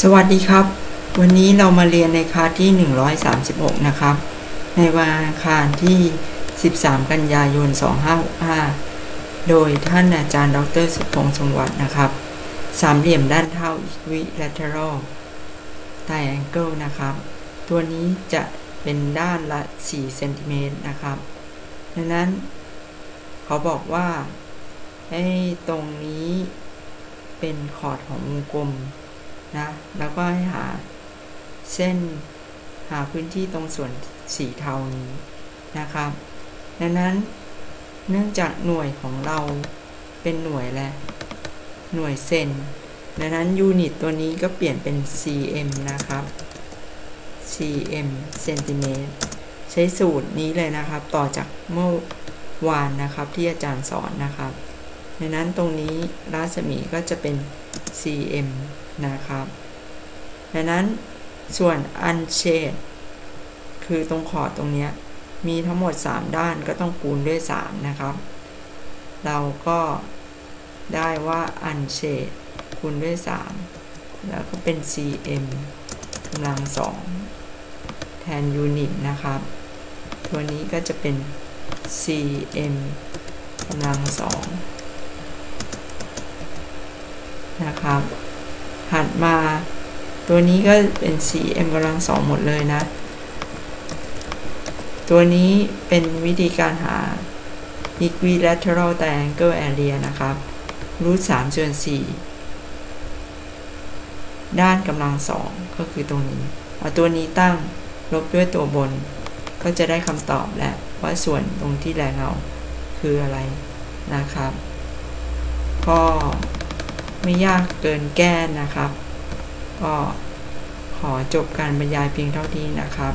สวัสดีครับ วันนี้เรามาเรียนในคาที่ 136 นะครับ ในวันอังคารที่ 13 กันยายน 2565 โดยท่านอาจารย์ ดร สุพงษ์สมวัตินะครับ สามเหลี่ยมด้านเท่า equilateral triangle นะครับ ตัวนี้จะเป็นด้านละ 4 เซนติเมตรนะครับ ดังนั้น เขาบอกว่า ให้ตรงนี้เป็นขอดของวงกลม นะแล้วก็ให้หาเส้นหาพื้นที่ตรงส่วนสีเทานี้นะครับ ดังนั้นเนื่องจากหน่วยของเราเป็นหน่วยแหละหน่วยเซนดังนั้นยูนิตตัวนี้ก็เปลี่ยนเป็น cm นะครับ cm เซนติเมตรใช้สูตรนี้เลยนะครับ ต่อจากเมื่อวานนะครับที่อาจารย์สอนนะครับดังนั้นตรงนี้รัศมีก็จะเป็น cm นะครับ ดังนั้นส่วน unshade คือตรงขอดตรงนี้มีทั้งหมด 3 ด้านก็ต้องคูณด้วย 3 นะครับ เราก็ได้ว่า unshade คูณด้วย 3 แล้วก็เป็น cm กำลัง 2 แทนยูนิตนะครับ ตัวนี้ก็จะเป็น cm กำลัง 2 นะครับ ถัดมา ตัวนี้ก็เป็น 4m กำลังสองหมดเลยนะ ตัวนี้เป็นวิธีการหา equilateral triangle area นะครับรูท3ส่วน4ด้านกำลังสองก็คือตรงนี้ เอาตัวนี้ตั้งลบด้วยตัวบน ก็จะได้คำตอบแล้วว่าส่วนตรงที่แรงเงาคืออะไรนะครับ ก็ ไม่ยากเกินแก้นะครับ ก็ขอจบการบรรยายเพียงเท่านี้นะครับ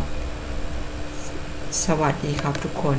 สวัสดีครับทุกคน